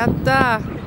Ja da.